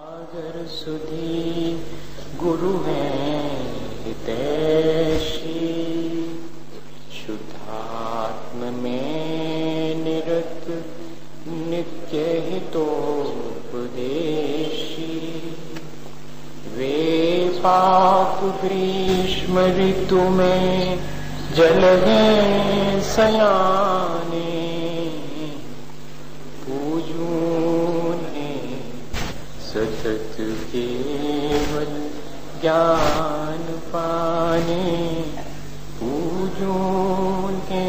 सागर सुधी गुरु हैं हितैषी। शुद्धात्म में निरत नित्य हितोपदेशी। वे पाप ग्रीष्म ऋतु में जल हैं सयाने। केवल ज्ञान पाने पूजून के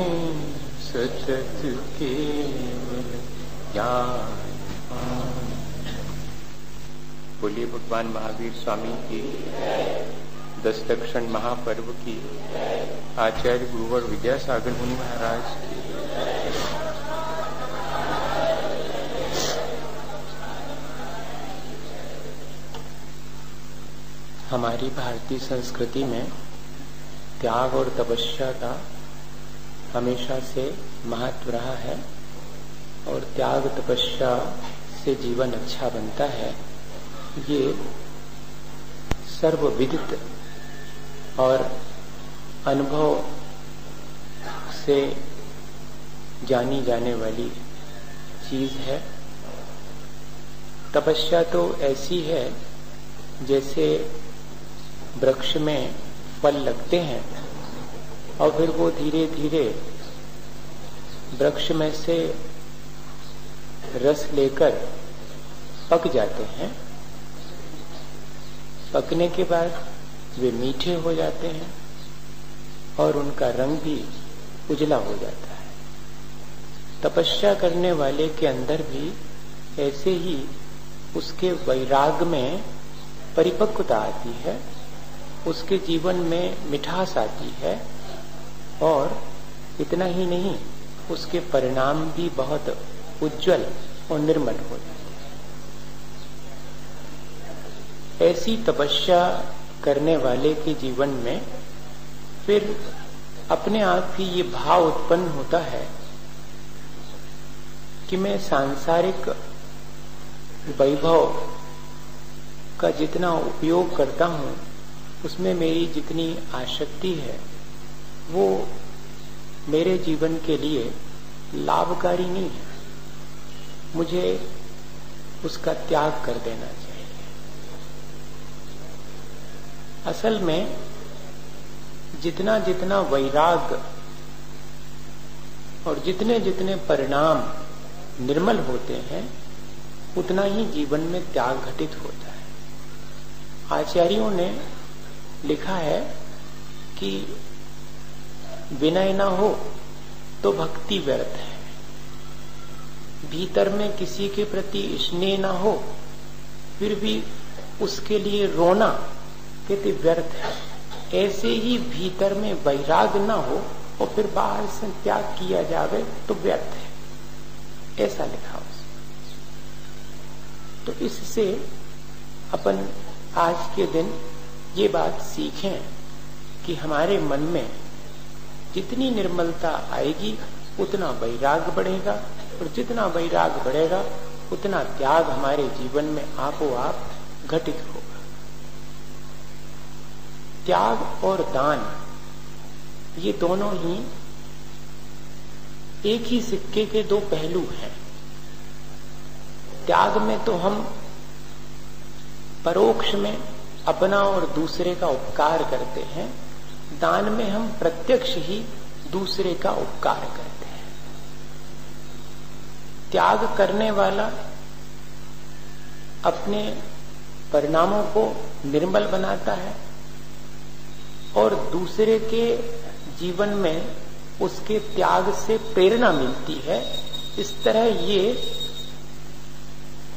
सतत केवल ज्ञान बोलिए भगवान महावीर स्वामी की दस्तक्षण महापर्व की आचार्य गुरुवर विद्यासागर मुनि महाराज की हमारी भारतीय संस्कृति में त्याग और तपस्या का हमेशा से महत्व रहा है और त्याग तपस्या से जीवन अच्छा बनता है, ये सर्वविदित और अनुभव से जानी जाने वाली चीज़ है। तपस्या तो ऐसी है जैसे वृक्ष में फल लगते हैं और फिर वो धीरे धीरे वृक्ष में से रस लेकर पक जाते हैं। पकने के बाद वे मीठे हो जाते हैं और उनका रंग भी उजला हो जाता है। तपस्या करने वाले के अंदर भी ऐसे ही उसके वैराग में परिपक्वता आती है। उसके जीवन में मिठास आती है और इतना ही नहीं, उसके परिणाम भी बहुत उज्जवल और निर्मल होते हैं। ऐसी तपस्या करने वाले के जीवन में फिर अपने आप ही ये भाव उत्पन्न होता है कि मैं सांसारिक वैभव का जितना उपयोग करता हूँ उसमें मेरी जितनी आसक्ति है, वो मेरे जीवन के लिए लाभकारी नहीं है। मुझे उसका त्याग कर देना चाहिए। असल में जितना जितना वैराग और जितने जितने परिणाम निर्मल होते हैं, उतना ही जीवन में त्याग घटित होता है। आचार्यों ने लिखा है कि विनय ना हो तो भक्ति व्यर्थ है। भीतर में किसी के प्रति स्नेह ना हो, फिर भी उसके लिए रोना कहते व्यर्थ है। ऐसे ही भीतर में वैराग ना हो और फिर बाहर से त्याग किया जावे तो व्यर्थ है। ऐसा लिखा उसमें तो इससे अपन आज के दिन ये बात सीखें कि हमारे मन में जितनी निर्मलता आएगी, उतना वैराग बढ़ेगा और जितना वैराग बढ़ेगा, उतना त्याग हमारे जीवन में आपो आप घटित होगा। त्याग और दान, ये दोनों ही एक ही सिक्के के दो पहलू हैं। त्याग में तो हम परोक्ष में अपना और दूसरे का उपकार करते हैं, दान में हम प्रत्यक्ष ही दूसरे का उपकार करते हैं। त्याग करने वाला अपने परिणामों को निर्मल बनाता है और दूसरे के जीवन में उसके त्याग से प्रेरणा मिलती है। इस तरह ये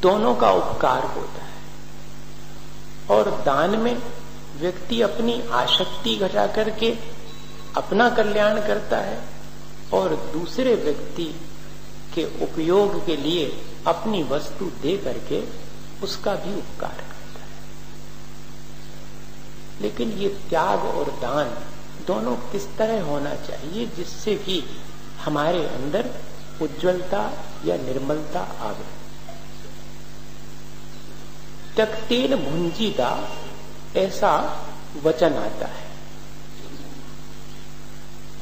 दोनों का उपकार होता है। और दान में व्यक्ति अपनी आशक्ति घटा करके अपना कल्याण करता है और दूसरे व्यक्ति के उपयोग के लिए अपनी वस्तु दे करके उसका भी उपकार करता है। लेकिन ये त्याग और दान दोनों किस तरह होना चाहिए जिससे कि हमारे अंदर उज्जवलता या निर्मलता आवे त्यक्तेन भुंजीदा ऐसा वचन आता है।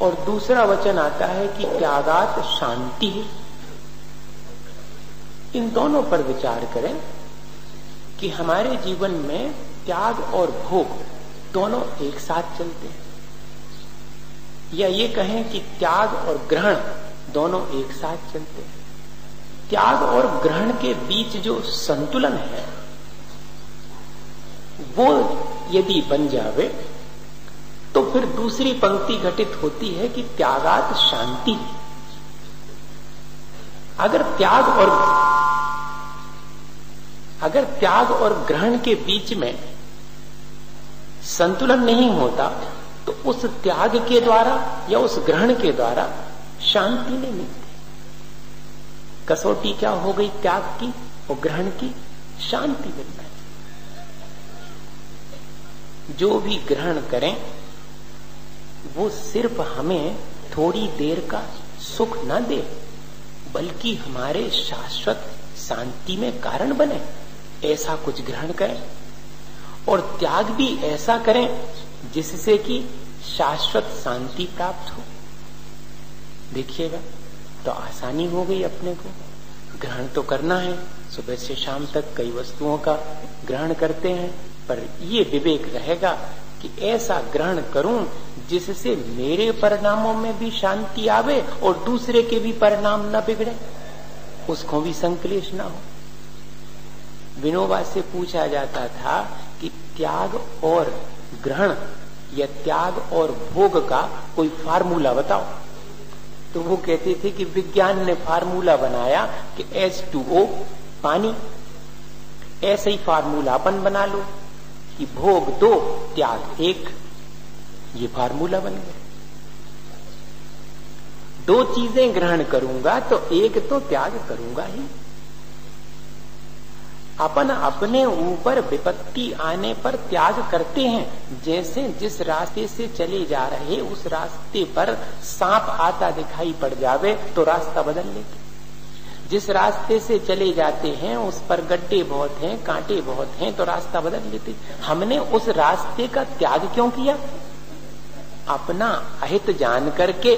और दूसरा वचन आता है कि त्यागात शांति इन दोनों पर विचार करें कि हमारे जीवन में त्याग और भोग दोनों एक साथ चलते हैं। या ये कहें कि त्याग और ग्रहण दोनों एक साथ चलते हैं। त्याग और ग्रहण के बीच जो संतुलन है वो यदि बन जावे तो फिर दूसरी पंक्ति घटित होती है कि त्यागात शांति। अगर त्याग और, अगर त्याग और ग्रहण के बीच में संतुलन नहीं होता तो उस त्याग के द्वारा या उस ग्रहण के द्वारा शांति नहीं मिलती। कसौटी क्या हो गई त्याग की और ग्रहण की? शांति मिलना जो भी ग्रहण करें, वो सिर्फ़ हमें थोड़ी देर का सुख न दे, बल्कि हमारे शाश्वत शांति में कारण बने। ऐसा कुछ ग्रहण करें और त्याग भी ऐसा करें जिससे कि शाश्वत शांति प्राप्त हो। देखिएगा तो आसानी हो गई अपने को। ग्रहण तो करना है, सुबह से शाम तक कई वस्तुओं का ग्रहण करते हैं। पर ये विवेक रहेगा कि ऐसा ग्रहण करूँ जिससे मेरे परिणामों में भी शांति आवे और दूसरे के भी परिणाम न बिगड़े। उसको भी संकलेश ना हो। विनोबा से पूछा जाता था कि त्याग और ग्रहण या त्याग और भोग का कोई फार्मूला बताओ। तो वो कहते थे कि विज्ञान ने फार्मूला बनाया कि एच टू ओ पानी, ऐसे ही फार्मूला अपन बना लो। कि भोग दो, त्याग एक। ये फार्मूला बन गया। दो चीज़ें ग्रहण करूँगा तो एक तो त्याग करूँगा ही। अपन अपने ऊपर विपत्ति आने पर त्याग करते हैं, जैसे जिस रास्ते से चले जा रहे, उस रास्ते पर सांप आता दिखाई पड़ जावे तो रास्ता बदल लेते। जिस रास्ते से चले जाते हैं, उस पर गड्ढे बहुत हैं, कांटे बहुत हैं तो रास्ता बदल लेते हमने उस रास्ते का त्याग क्यों किया? अपना अहित जान करके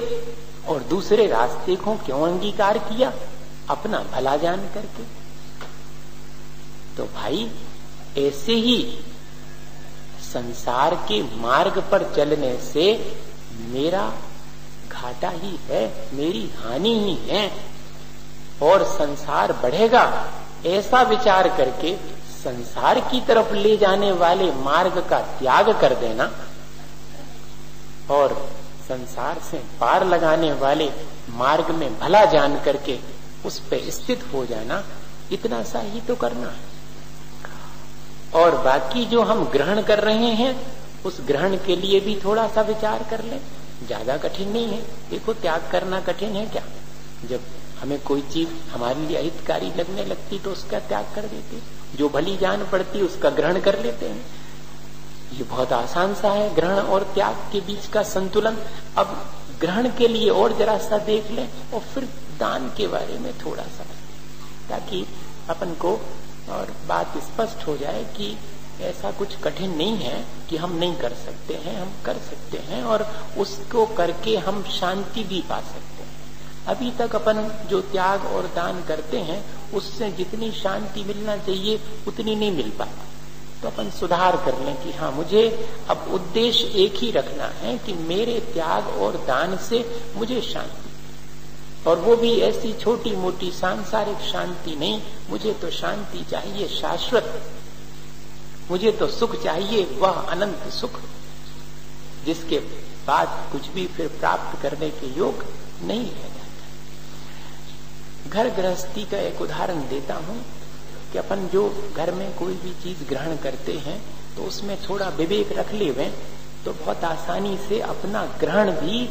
और दूसरे रास्ते को क्यों अंगीकार किया? अपना भला जान करके। तो भाई, ऐसे ही संसार के मार्ग पर चलने से मेरा घाटा ही है, मेरी हानि ही है। और संसार बढ़ेगा, ऐसा विचार करके संसार की तरफ़ ले जाने वाले मार्ग का त्याग कर देना और संसार से पार लगाने वाले मार्ग में भला जान करके उस पर स्थित हो जाना, इतना सा ही तो करना है। और बाकी जो हम ग्रहण कर रहे हैं, उस ग्रहण के लिए भी थोड़ा सा विचार कर ले। ज़्यादा कठिन नहीं है। देखो, त्याग करना कठिन है क्या? जब हमें कोई चीज़ हमारे लिए अहितकारी लगने लगती तो उसका त्याग कर देते जो भली जान पड़ती, उसका ग्रहण कर लेते हैं। ये बहुत आसान सा है, ग्रहण और त्याग के बीच का संतुलन। अब ग्रहण के लिए और जरा सा देख लें और फिर दान के बारे में थोड़ा सा। ताकि अपन को और बात स्पष्ट हो जाए कि ऐसा कुछ कठिन नहीं है कि हम नहीं कर सकते हैं, हम कर सकते हैं और उसको करके हम शांति भी पा सकते हैं। अभी तक अपन जो त्याग और दान करते हैं, उससे जितनी शांति मिलना चाहिए, उतनी नहीं मिल पाती। तो अपन सुधार कर लें कि हाँ मुझे अब उद्देश्य एक ही रखना है कि मेरे त्याग और दान से मुझे शांति। और वो भी ऐसी छोटी मोटी सांसारिक शांति नहीं, मुझे तो शांति चाहिए शाश्वत। मुझे तो सुख चाहिए, वह अनंत सुख। जिसके बाद कुछ भी फिर प्राप्त करने के योग नहीं है। घर गृहस्थी का एक उदाहरण देता हूँ कि अपन जो घर में कोई भी चीज़ ग्रहण करते हैं तो उसमें थोड़ा विवेक रख ले तो बहुत आसानी से अपना ग्रहण भी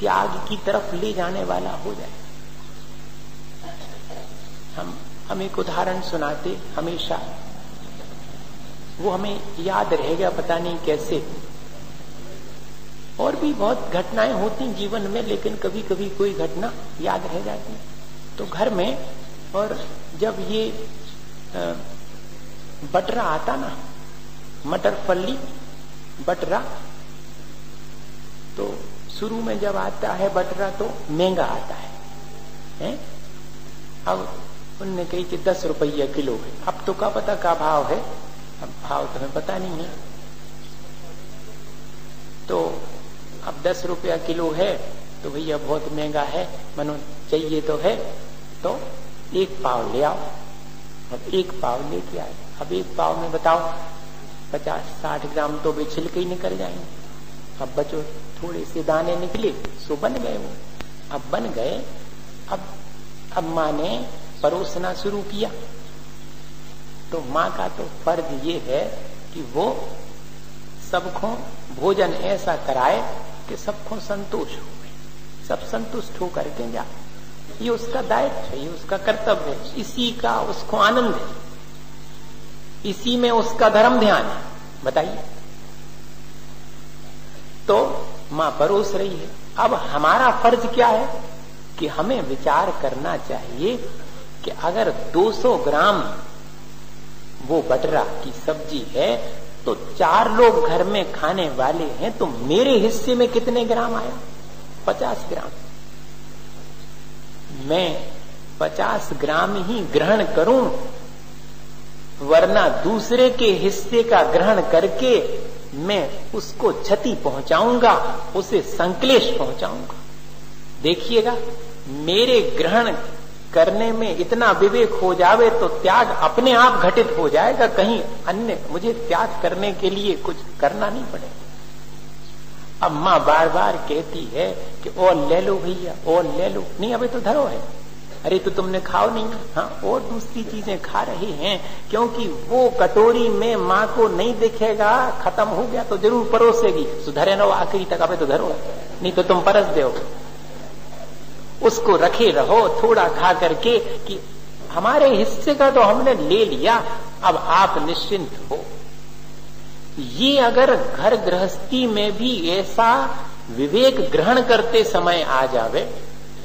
त्याग की तरफ़ ले जाने वाला हो जाए। हम हम एक उदाहरण सुनाते हमेशा। वो हमें याद रहेगा, पता नहीं कैसे। और भी बहुत घटनाएँ होती जीवन में, लेकिन कभी कभी कोई घटना याद रह जाती तो घर में और जब ये बटरा आता ना मटर फल्ली बटरा तो शुरू में जब आता है बटरा तो महँगा आता है, है? अब उनने कही कि दस रुपया किलो है। अब तो का पता का भाव है? अब भाव तो हमें पता नहीं है। तो अब दस रुपया किलो है तो भैया बहुत महँगा है मनो चाहिए तो है तो एक पाव ले आओ। अब एक पाव लेके आए। अब एक पाव में बताओ, पचास साठ ग्राम तो वे छिलके ही निकल जाएँगे। अब बचो, थोड़े से दाने निकले, सो बन गए वो। अब बन गए, अब अब माँ ने परोसना शुरू किया। तो माँ का तो फ़र्ज़ ये है कि वो सबको भोजन ऐसा कराए कि सबको संतोष हो। सब संतुष्ट होकर के जा। ये उसका दायित्व है, ये उसका कर्तव्य है। इसी का उसको आनंद है। इसी में उसका धर्म ध्यान है। बताइए। तो माँ परोस रही है। अब हमारा फ़र्ज़ क्या है? कि हमें विचार करना चाहिए कि अगर 200 ग्राम वो बटरा की सब्ज़ी है तो चार लोग घर में खाने वाले हैं तो मेरे हिस्से में कितने ग्राम आया पचास ग्राम। मैं पचास ग्राम ही ग्रहण करूँ, वरना दूसरे के हिस्से का ग्रहण करके मैं उसको क्षति पहुंचाऊँगा, उसे संकलेश पहुंचाऊँगा। देखिएगा, मेरे ग्रहण करने में इतना विवेक हो जावे तो त्याग अपने आप घटित हो जाएगा, कहीं अन्य मुझे त्याग करने के लिए कुछ करना नहीं पड़ेगा। अब माँ बार बार कहती है कि और ले लो भैया और ले लो। नहीं, अभी तो धरो है। अरे तो तुमने खाओ नहीं। हाँ और दूसरी चीज़ें खा रहे हैं, क्योंकि वो कटोरी में माँ को नहीं दिखेगा, खत्म हो गया तो ज़रूर परोसेगी। सुधरे नो आखिरी तक अबे तो धरो। नहीं तो तुम परस दो। उसको रखे रहो, थोड़ा खा करके कि हमारे हिस्से का तो हमने ले लिया, अब आप निश्चिंत हो। ये अगर घर गृहस्थी में भी ऐसा विवेक ग्रहण करते समय आ जावे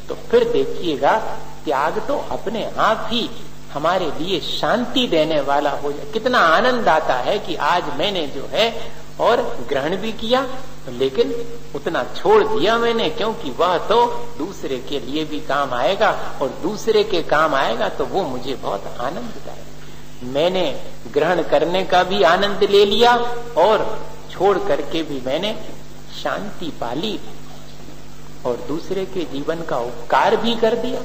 तो फिर देखिएगा, त्याग तो अपने आप ही हमारे लिए शांति देने वाला हो जाए। कितना आनंद आता है कि आज मैंने जो है और ग्रहण भी किया, लेकिन उतना छोड़ दिया मैंने, क्योंकि वह तो दूसरे के लिए भी काम आएगा, और दूसरे के काम आएगा तो वो मुझे बहुत आनंददायक मैंने ग्रहण करने का भी आनंद ले लिया और छोड़ करके भी मैंने शांति पाली और दूसरे के जीवन का उपकार भी कर दिया।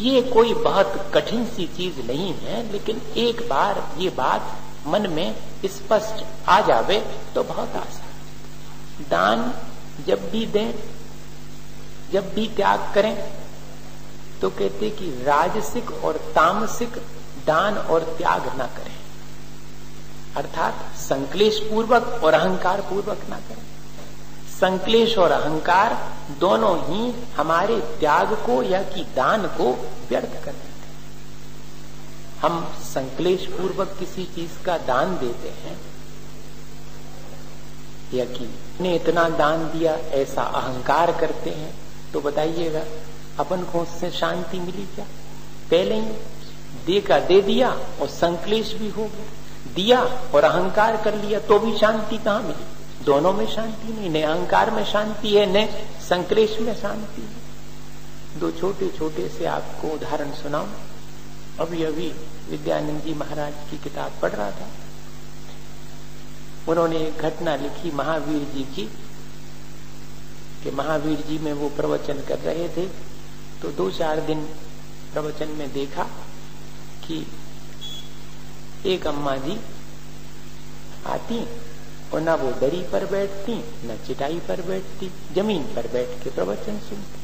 ये कोई बहुत कठिन सी चीज़ नहीं है, लेकिन एक बार ये बात मन में स्पष्ट आ जावे तो बहुत आसान। दान जब भी दें, जब भी त्याग करें तो कहते कि राजसिक और तामसिक दान और त्याग ना करें। अर्थात संकलेश पूर्वक और अहंकार पूर्वक ना करें। संकलेश और अहंकार दोनों ही हमारे त्याग को या कि दान को व्यर्थ कर देते हम संकलेश पूर्वक किसी चीज़ का दान देते हैं या कि ने इतना दान दिया, ऐसा अहंकार करते हैं। तो बताइएगा, अपन को उससे शांति मिली क्या? पहले ही दे का दे दिया और संकलेश भी हो गया। दिया और अहंकार कर लिया तो भी शांति कहाँ मिली? दोनों में शांति नहीं, न अहंकार में शांति है, न संकलेश में शांति है। दो छोटे छोटे से आपको उदाहरण सुनाऊ। अभी अभी विद्यानंद जी महाराज की किताब पढ़ रहा था। उन्होंने एक घटना लिखी महावीर जी की, कि महावीर जी में वो प्रवचन कर रहे थे। तो दो चार दिन प्रवचन में देखा कि एक अम्मा जी आती और ना वो दरी पर बैठती, न चिटाई पर बैठती, ज़मीन पर बैठ के प्रवचन सुनती।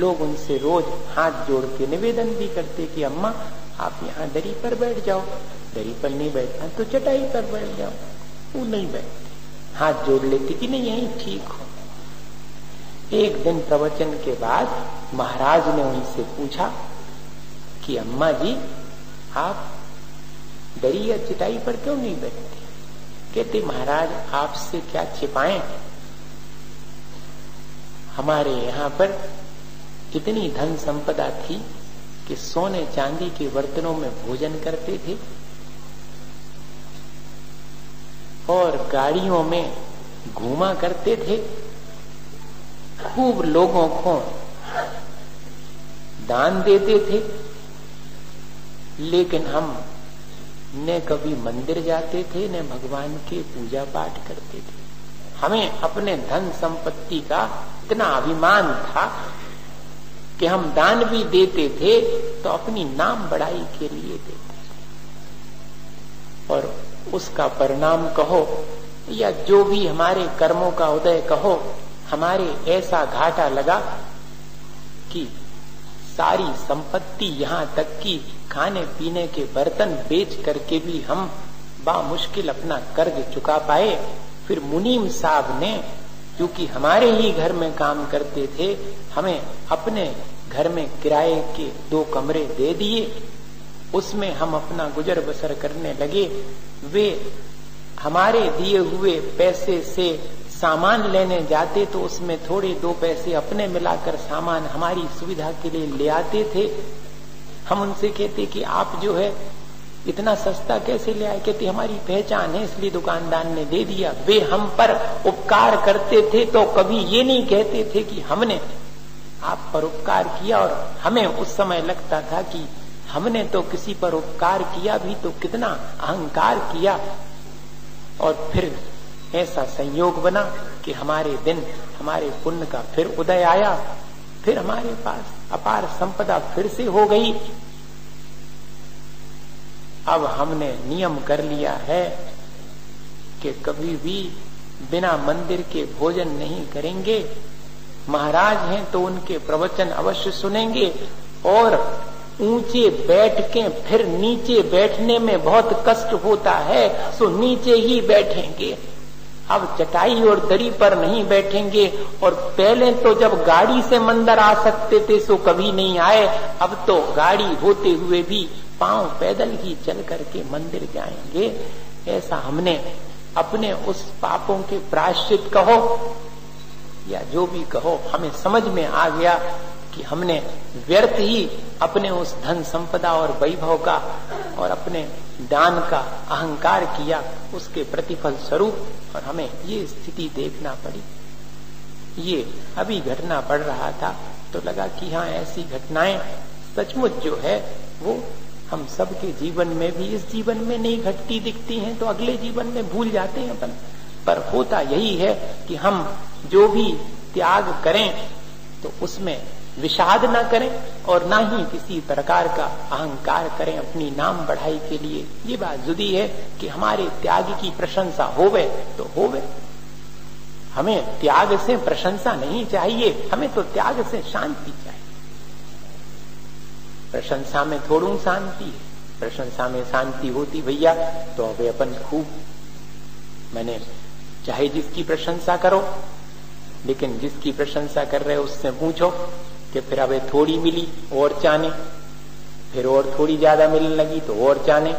लोग उनसे रोज हाथ जोड़ के निवेदन भी करते कि, अम्मा, आप यहाँ दरी पर बैठ जाओ। दरी पर नहीं बैठना तो चटाई पर बैठ जाओ। वो नहीं बैठते। हाथ जोड़ लेती कि नहीं, यही ठीक हो। एक दिन प्रवचन के बाद महाराज ने उनसे पूछा कि, अम्मा जी आप दरी या चिटाई पर क्यों नहीं बैठते? कहते, महाराज, आपसे क्या छिपाए हमारे यहाँ पर इतनी धन संपदा थी कि सोने चांदी के बर्तनों में भोजन करते थे और गाड़ियों में घूमा करते थे। खूब लोगों को दान देते थे। लेकिन हम न कभी मंदिर जाते थे, न भगवान के पूजा पाठ करते थे। हमें अपने धन संपत्ति का इतना अभिमान था कि हम दान भी देते थे तो अपनी नाम बढ़ाई के लिए देते थे। और उसका परिणाम कहो, या जो भी हमारे कर्मों का उदय कहो, हमारे ऐसा घाटा लगा कि सारी संपत्ति यहाँ तक की खाने पीने के बर्तन बेच करके भी हम बा मुश्किल अपना कर्ज चुका पाए। फिर मुनीम साहब ने, क्योंकि हमारे ही घर में काम करते थे, हमें अपने घर में किराए के दो कमरे दे दिए। उसमें हम अपना गुजर बसर करने लगे। वे हमारे दिए हुए पैसे से सामान लेने जाते तो उसमें थोड़े दो पैसे अपने मिलाकर सामान हमारी सुविधा के लिए ले आते थे। हम उनसे कहते कि आप जो है, इतना सस्ता कैसे ले आए? कहते, हमारी पहचान है, इसलिए दुकानदार ने दे दिया। वे हम पर उपकार करते थे तो कभी ये नहीं कहते थे कि हमने आप पर उपकार किया और हमें उस समय लगता था कि हमने तो किसी पर उपकार किया भी तो कितना अहंकार किया। और फिर ऐसा संयोग बना कि हमारे दिन, हमारे पुण्य का फिर उदय आया। फिर हमारे पास अपार संपदा फिर से हो गई। अब हमने नियम कर लिया है कि कभी भी बिना मंदिर के भोजन नहीं करेंगे। महाराज हैं तो उनके प्रवचन अवश्य सुनेंगे और ऊँचे बैठ के फिर नीचे बैठने में बहुत कष्ट होता है तो नीचे ही बैठेंगे। अब चटाई और दरी पर नहीं बैठेंगे, और पहले तो जब गाड़ी से मंदिर आ सकते थे, सो कभी नहीं आए, अब तो गाड़ी होते हुए भी पाँव पैदल ही चल करके मंदिर जाएँगे। ऐसा हमने अपने उस पापों के प्राश्चित कहो, या जो भी कहो, हमें समझ में आ गया कि हमने व्यर्थ ही अपने उस धन संपदा और वैभव का, और अपने दान का अहंकार किया, उसके प्रतिफल स्वरूप और हमें ये स्थिति देखना पड़ी। ये अभी घटना पड़ रहा था तो लगा कि हाँ ऐसी घटनाएँ सचमुच जो है, वो हम सबके जीवन में भी, इस जीवन में नहीं घटती दिखती हैं तो अगले जीवन में भूल जाते हैं अपन। पर होता यही है कि हम जो भी त्याग करें तो उसमें विषाद न करें और ना ही किसी प्रकार का अहंकार करें अपनी नाम बढ़ाई के लिए। ये बात जुदी है कि हमारे त्याग की प्रशंसा होवे तो होवे। हमें त्याग से प्रशंसा नहीं चाहिए, हमें तो त्याग से शांति चाहिए। प्रशंसा में थोड़ू शांति है। प्रशंसा में शांति होती भैया तो अब अपन खूब। मैंने चाहे जिसकी प्रशंसा करो, लेकिन जिसकी प्रशंसा कर रहे उससे पूछो। कि फिर अब थोड़ी मिली और चाने, फिर और थोड़ी ज़्यादा मिलने लगी तो और चाने।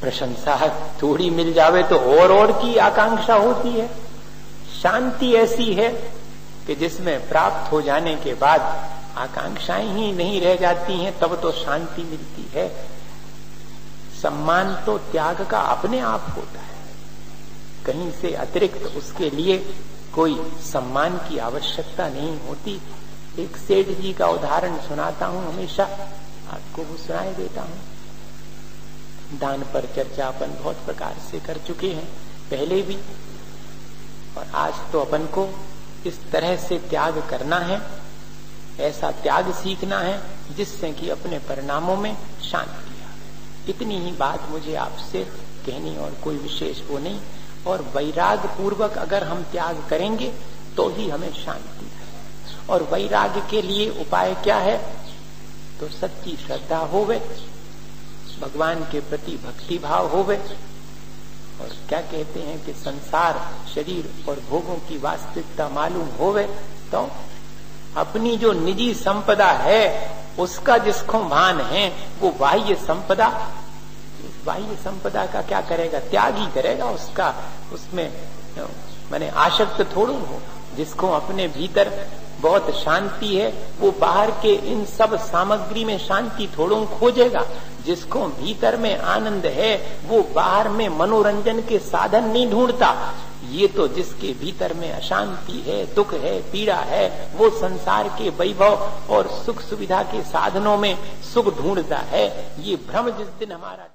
प्रशंसा, थोड़ी मिल जावे तो और और की आकांक्षा होती है। शांति ऐसी है कि जिसमें प्राप्त हो जाने के बाद आकांक्षाएँ ही नहीं रह जाती हैं, तब तो शांति मिलती है। सम्मान तो त्याग का अपने आप होता है। कहीं से अतिरिक्त उसके लिए कोई सम्मान की आवश्यकता नहीं होती। एक सेठ जी का उदाहरण सुनाता हूँ हमेशा। आपको वो सुनाई देता हूँ। दान पर चर्चा अपन बहुत प्रकार से कर चुके हैं, पहले भी। और आज तो अपन को इस तरह से त्याग करना है, ऐसा त्याग सीखना है, जिससे कि अपने परिणामों में शांति इतनी ही बात मुझे आपसे कहनी और कोई विशेष वो नहीं। और वैराग पूर्वक अगर हम त्याग करेंगे तो ही हमें शांति और वैराग के लिए उपाय क्या है? तो सच्ची श्रद्धा होवे, भगवान के प्रति भक्ति भाव होवे। और क्या कहते हैं कि संसार, शरीर और भोगों की वास्तविकता मालूम होवे? तो अपनी जो निजी संपदा है, उसका जिसको भान है, वो बाह्य संपदा बाह्य संपदा का क्या करेगा? त्याग ही करेगा उसका। उसमें, मैंने आशक्त थोड़ू हो, जिसको अपने भीतर बहुत शांति है, वो बाहर के इन सब सामग्री में शांति थोड़ों खोजेगा। जिसको भीतर में आनंद है, वो बाहर में मनोरंजन के साधन नहीं ढूंढता। ये तो जिसके भीतर में अशांति है, दुख है, पीड़ा है, वो संसार के वैभव और सुख सुविधा के साधनों में सुख ढूंढता है। ये भ्रम जिस दिन हमारा